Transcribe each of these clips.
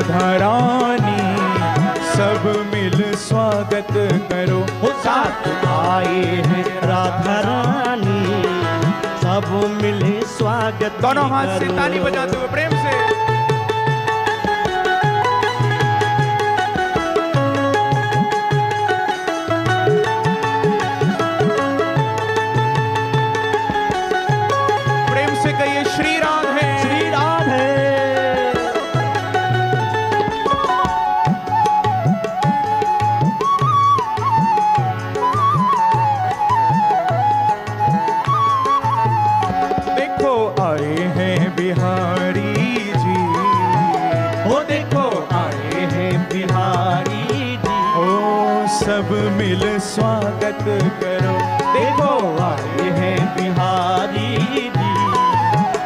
राधा रानी सब मिल स्वागत करो हो साथ आए हैं राधा रानी सब मिले स्वागत दोनों हाथ से। ताली बजाते हुए प्रेम से सब मिल स्वागत करो। देखो, आए हैं बिहारी जी।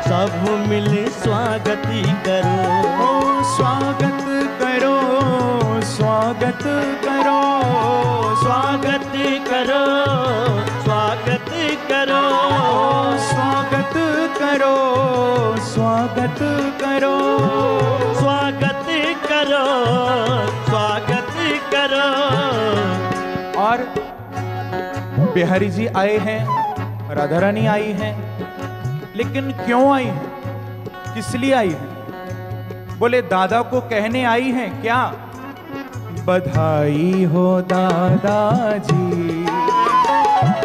सब मिल स्वागत करो। ओ, स्वागत करो स्वागत करो स्वागत करो स्वागत करो स्वागत करो स्वागत करो। और बिहारी जी आए हैं राधा रानी आई हैं लेकिन क्यों आई हैं? किस लिए आई हैं? बोले दादा को कहने आई हैं क्या? बधाई हो दादाजी।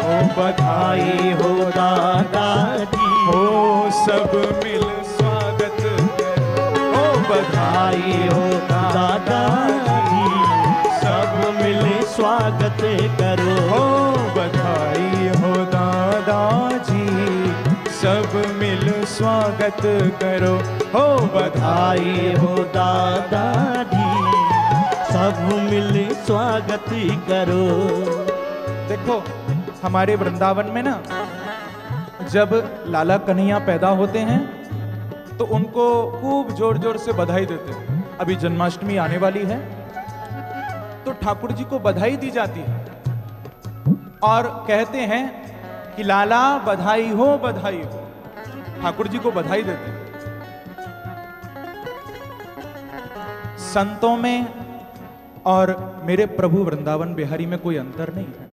ओ बधाई हो दादाजी। हो सब मिल स्वागत ओ बधाई हो सब मिले स्वागत करो। हो बधाई हो दादाजी, सब मिल स्वागत करो। हो बधाई हो दादाजी, सब मिल स्वागत करो। देखो, हमारे वृंदावन में ना, जब लाला कन्हैया पैदा होते हैं तो उनको खूब ज़ोर ज़ोर से बधाई देते हैं। अभी जन्माष्टमी आने वाली है ठाकुर जी को बधाई दी जाती है। और कहते हैं कि लाला बधाई हो बधाई हो। ठाकुर जी को बधाई देते हैं। संतों में और मेरे प्रभु वृंदावन बिहारी में कोई अंतर नहीं है।